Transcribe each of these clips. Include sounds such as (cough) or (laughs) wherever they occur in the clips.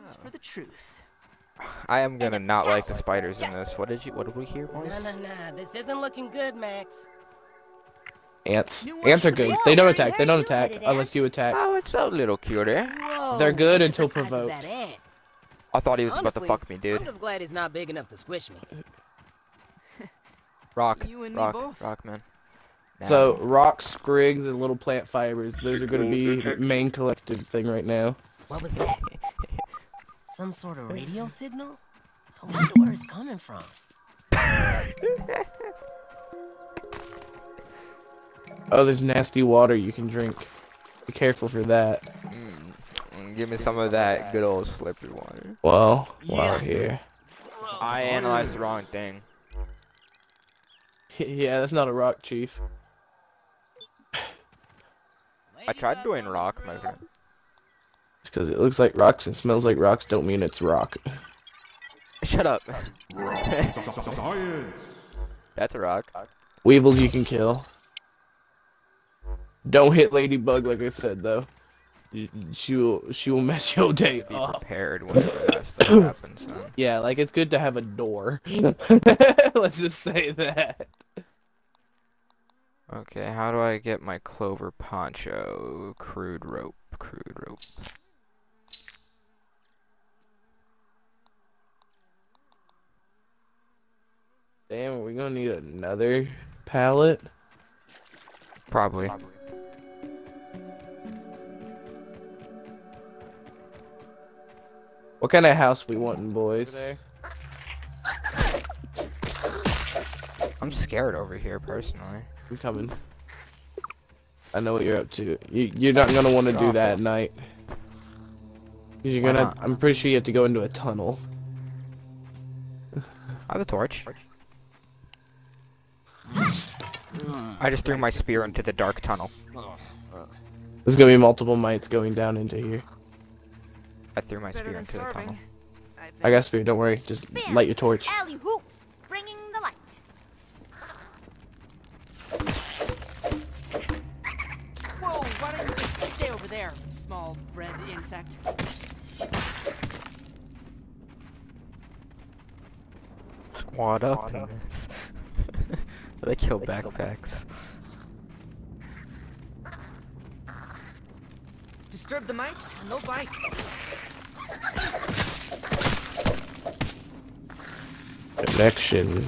goes for oh. the truth. I am gonna not like the spiders in this. What did you? What did we hear, boys? Nah, nah, nah. This isn't looking good, Max. Ants. Ants are good. They don't attack. They don't attack unless eh? you attack. Oh, it's a little cuter. They're good until at the size of provoked. I thought he was about to fuck me, dude. I'm just glad he's not big enough to squish me. (laughs) Rock, You and me rock, rock, man. Nah. So rocks, sprigs, and little plant fibers. Those are going to be the main collected thing right now. What was that? Some sort of radio signal? I wonder where it's coming from. (laughs) Oh, there's nasty water you can drink. Be careful for that. Mm, give me some of that good old slippery water. Well, while Yeah. here. I analyzed the wrong thing. (laughs) yeah, that's not a rock, chief. I tried doing rock, my friend. Because it looks like rocks and smells like rocks don't mean it's rock. Shut up. That's a rock. Weevils you can kill. Don't hit Ladybug like I said though. She will she will mess your day Be up. prepared when that stuff happens. Son. (laughs) Yeah, like it's good to have a door. (laughs) Let's just say that. Okay, how do I get my clover poncho? Crude rope, crude rope. Damn, we're gonna need another pallet. Probably. What kind of house we wanting, boys? I'm scared over here personally. I'm coming. I know what you're up to. You, you're not gonna want to do that at night. 'Cause You're Why gonna. not? I'm pretty sure you have to go into a tunnel. I have a torch. (laughs) I just threw my spear into the dark tunnel. There's gonna be multiple mites going down into here. I threw my spear into the tunnel. I, I think. got spear. Don't worry. Just light your torch. Alley hoops, bringing the light. Whoa, why don't you just stay over there, small red insect? Squad up in this. They kill backpacks. Disturb the mites, and they'll bite. Connection.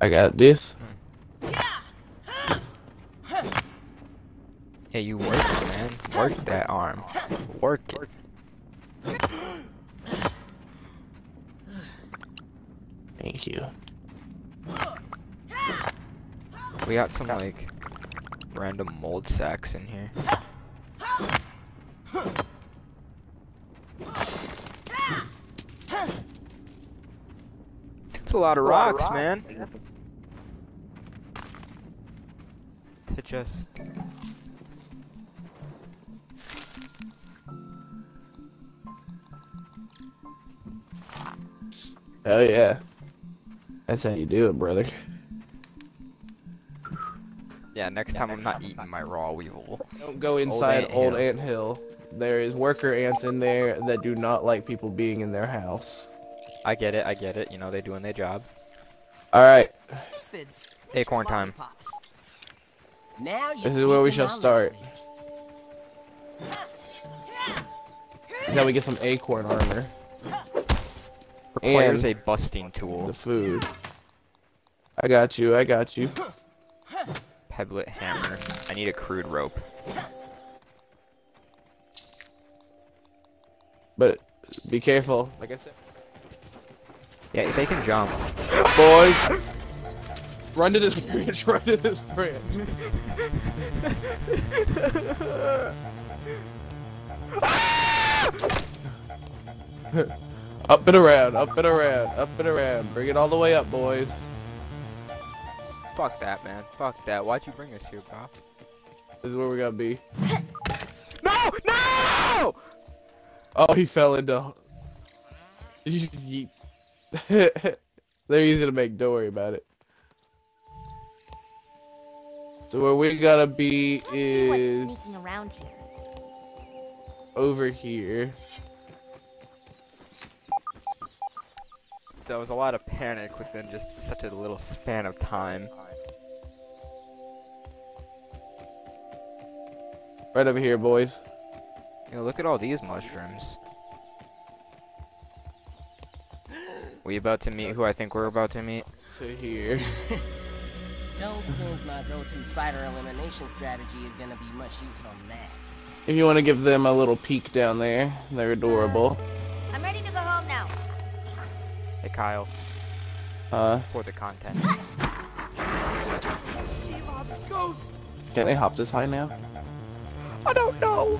I got this. Yeah, you work it, man. Work that arm. Work it. Thank you. We got some like random mold sacks in here. It's a lot of rocks, man. To just Hell yeah. That's how you do it, brother. yeah. Next time I'm not eating my raw weevil. Don't go inside Ant Old Hill. Ant Hill. There is worker ants in there that do not like people being in their house. I get it. I get it. You know they doing their job. Alright, Acorn time. Lollipops. Now this is where we shall start. language. Now we get some acorn armor. Requires And- a busting tool. The food. I got you, I got you. Pebblet hammer. I need a crude rope. But be careful. Like I said. Yeah, they can jump. Boys! Run to this (laughs) branch, run to this branch. (laughs) up and around, up and around, up and around. Bring it all the way up, boys. Fuck that, man. Fuck that. Why'd you bring us here, bro? This is where we gotta be. (laughs) No! No! Oh, he fell into. (laughs) They're easy to make. Don't worry about it. So where we gotta be Let's see what's is sneaking around here. over here. There was a lot of panic within just such a little span of time. Right over here, boys. You know, look at all these mushrooms. (gasps) We about to meet who I think we're about to meet? To here. (laughs) Don't think my go-to spider elimination strategy is gonna be much use on that. If you want to give them a little peek down there, they're adorable. Hey Kyle, Uh, for the content. Can they hop this high now? I don't know.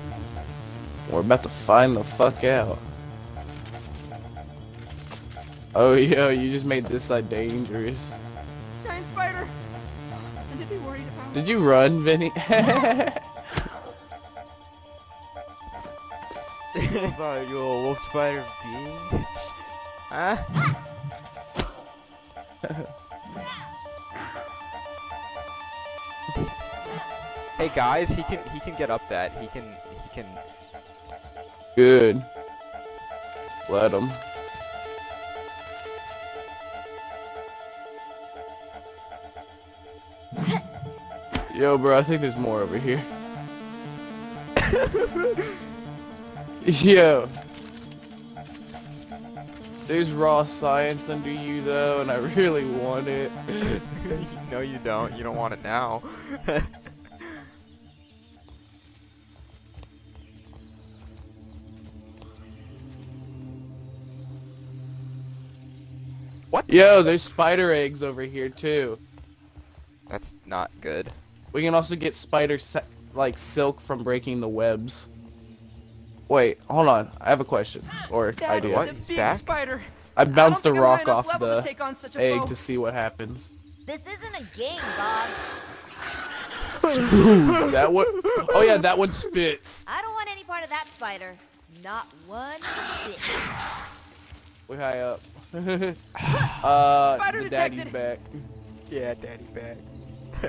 We're about to find the fuck out. Oh, yo, you just made this side dangerous. Giant spider! And be worried about. Did you run, Vinny? (laughs) About you a wolf spider being? (laughs) Hey guys, he can he can get up that. He can he can Good. Let him. Yo, bro, I think there's more over here. (laughs) Yo. There's raw science under you, though, and I really want it. (laughs) No you don't. You don't want it now. (laughs) what? Yo, there's spider eggs over here, too. That's not good. We can also get spider se- like silk from breaking the webs. Wait, hold on. I have a question or That idea. What? He's back? spider. I I don't bounced a think I'm high rock off level to the take on such a egg foe. to see what happens. This isn't a game, Bob. Ooh, that one oh yeah, that one spits. I don't want any part of that spider. Not one bit. Way high up. (laughs) uh, Spider the daddy's detected. back. Yeah, daddy back.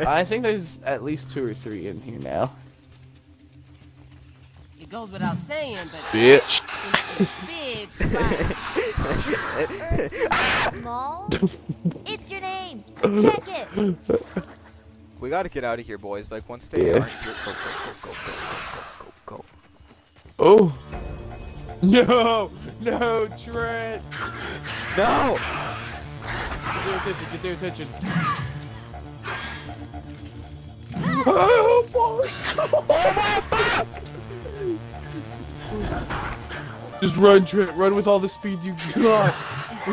I think there's at least two or three in here now. It goes without saying, but Bitch. it's big. Small? it's your name. Check it. We gotta get out of here, boys. Like once they Yeah. aren't here, go go go go go go go. Oh. No, no, Trent. No! Get their attention, get their attention. Oh my oh, Just run, Trent. Run with all the speed you got.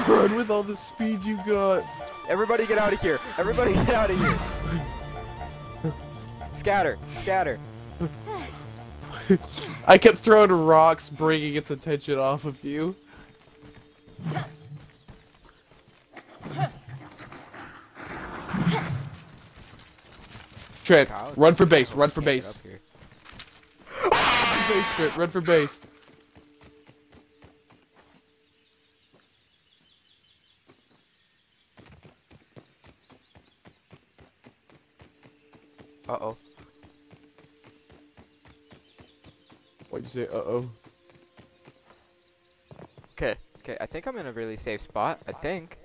run with all the speed you got. Everybody get out of here! Everybody get out of here! Scatter! Scatter! I kept throwing rocks, bringing its attention off of you. Trent, run for base, run for base. up here. Run for base, Trent, run for base. Uh-oh. What'd you say? Uh-oh. Okay, okay, I think I'm in a really safe spot. I think.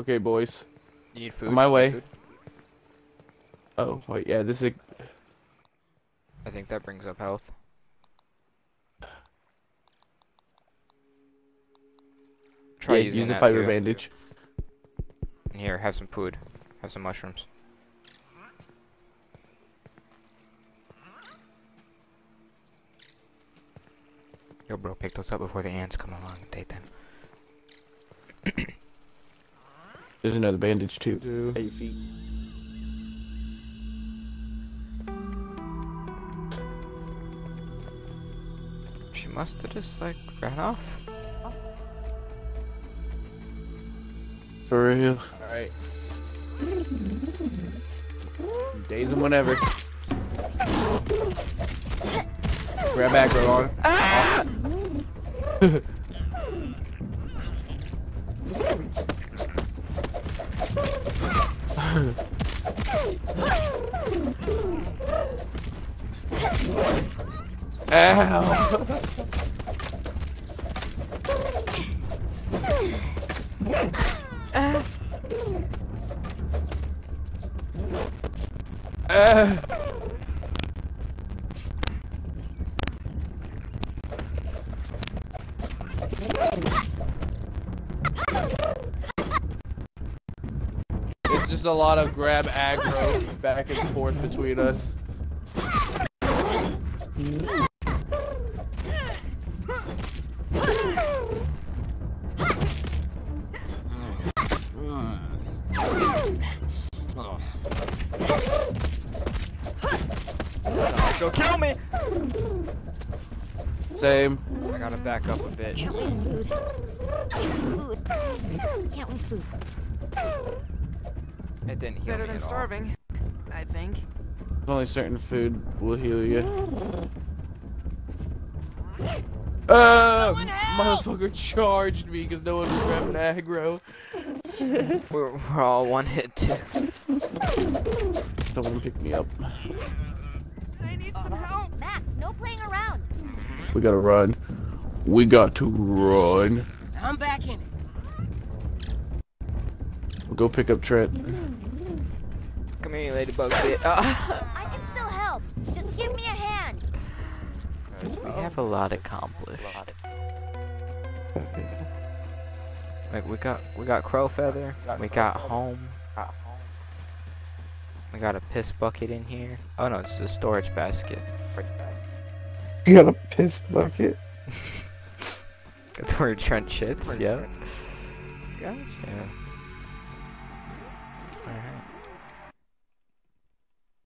Okay, boys. You need food? On my way. food? Oh, wait, yeah, this is... I think that brings up health. Try yeah, using use the that fiber too. bandage. And Here, have some food. Have some mushrooms. Yo, bro, pick those up before the ants come along and take them. There's another bandage, too. At your feet. Must have just, like, ran off. For real. Alright. Days and whenever. Grab back, Rowan. (laughs) Ow! Ah. It's just a lot of grab aggro back and forth between us. Go kill me! Same. I gotta back up a bit. Can't waste food. Can't waste food. Can't waste food. It didn't heal Better me than at all. starving, I think. Only certain food will heal you. Uh, Someone motherfucker charged me because no one was grabbing aggro. (laughs) We're, we're all one hit too. Someone pick me up. I need some help. Max, no playing around. We gotta run. We got to run. I'm back in it. We'll go pick up Trent. Come here, ladybug bit. (laughs) Ah. I can still help. Just give me a hand. we have a lot accomplished. (laughs) Like we got we got crow feather, we got home. We got a piss bucket in here. Oh no, it's a storage basket. You got a piss bucket. (laughs) That's where Trent shits. Yep. Gotcha.